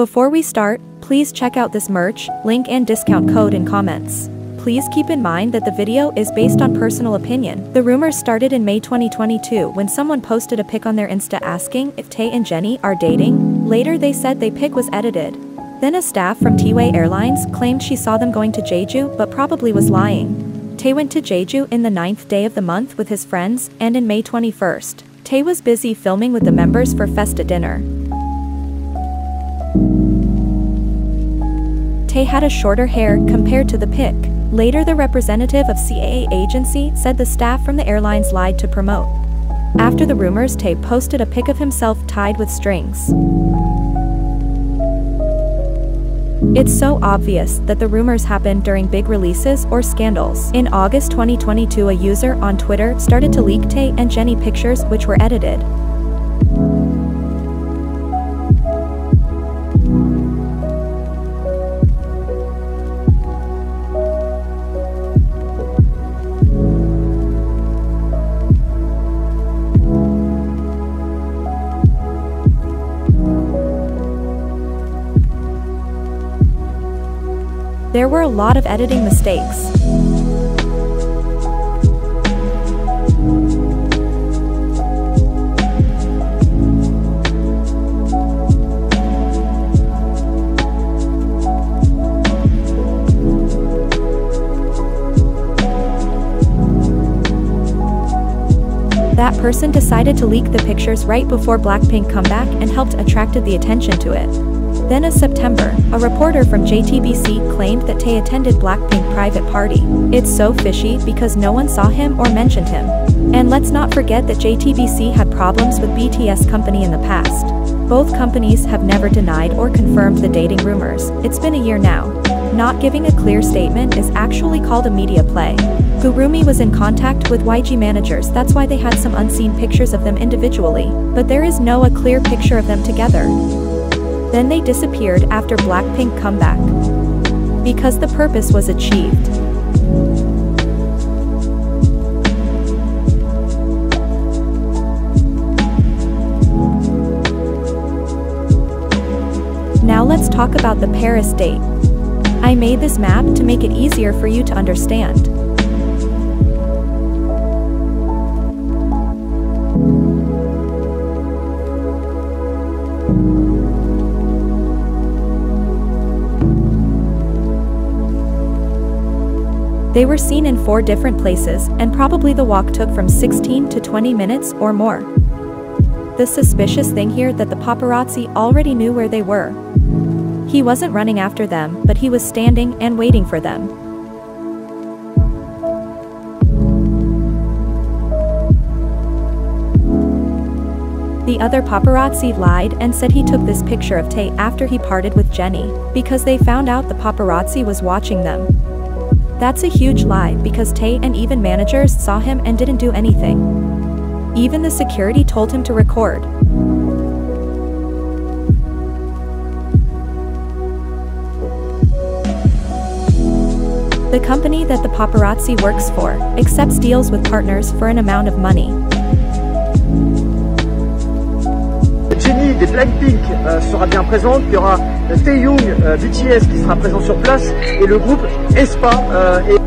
Before we start, please check out this merch, link and discount code in comments. Please keep in mind that the video is based on personal opinion. The rumors started in May 2022 when someone posted a pic on their Insta asking if Tay and Jennie are dating. Later they said they pic was edited. Then a staff from T-Way Airlines claimed she saw them going to Jeju but probably was lying. Tay went to Jeju in the ninth day of the month with his friends and in May 21st. Tay was busy filming with the members for Festa dinner. Tay had a shorter hair compared to the pic. Later the representative of CAA agency said the staff from the airlines lied to promote. After the rumors Tay posted a pic of himself tied with strings. It's so obvious that the rumors happen during big releases or scandals. In August 2022 a user on Twitter started to leak Tay and Jennie pictures which were edited. There were a lot of editing mistakes. That person decided to leak the pictures right before Blackpink comeback and helped attracted the attention to it. Then in September, a reporter from JTBC claimed that Tay attended Blackpink private party. It's so fishy because no one saw him or mentioned him. And let's not forget that JTBC had problems with BTS company in the past. Both companies have never denied or confirmed the dating rumors. It's been a year now. Not giving a clear statement is actually called a media play. Gurumi was in contact with YG managers that's why they had some unseen pictures of them individually, but there is no a clear picture of them together. Then they disappeared after Blackpink comeback. Because the purpose was achieved. Now let's talk about the Paris date. I made this map to make it easier for you to understand. They were seen in four different places, and probably the walk took from 16 to 20 minutes or more. The suspicious thing here that the paparazzi already knew where they were. He wasn't running after them, but he was standing and waiting for them. The other paparazzi lied and said he took this picture of Tay after he parted with Jennie, because they found out the paparazzi was watching them. That's a huge lie because Tay and even managers saw him and didn't do anything. Even the security told him to record. The company that the paparazzi works for accepts deals with partners for an amount of money. Des Blackpink euh, sera bien présente, il y aura Taeyong euh, BTS qui sera présent sur place et le groupe Espa euh, et